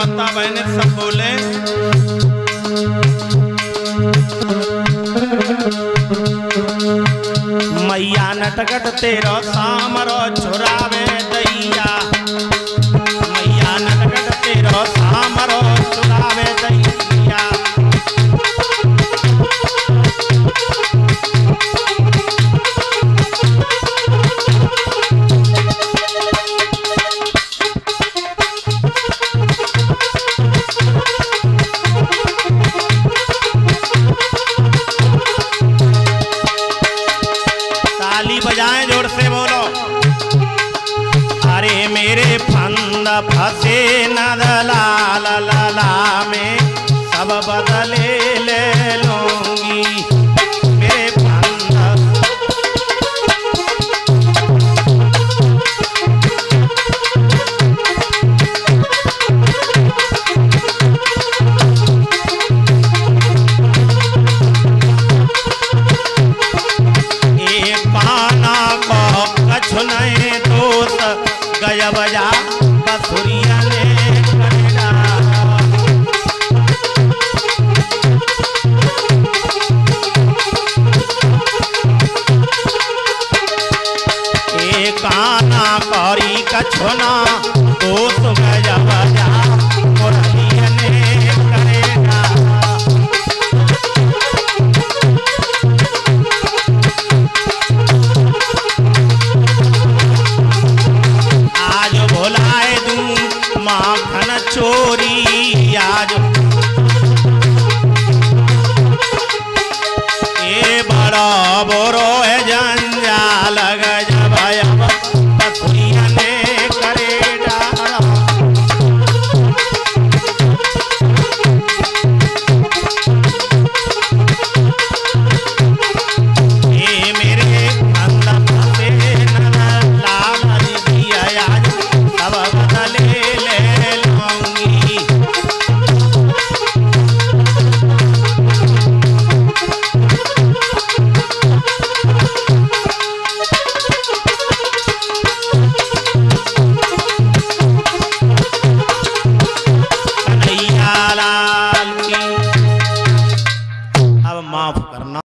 माता बहने सब बोले। मैया नटगट तेरा सामरो छुरावे फंसे नदला ला ला ला में सब बदले ले लूँगी गय बजा बसुरिया ने कनेडा एक आना करी कछु दोस्त गय बजा छोरी आज ए बड़ा बोरो है जान।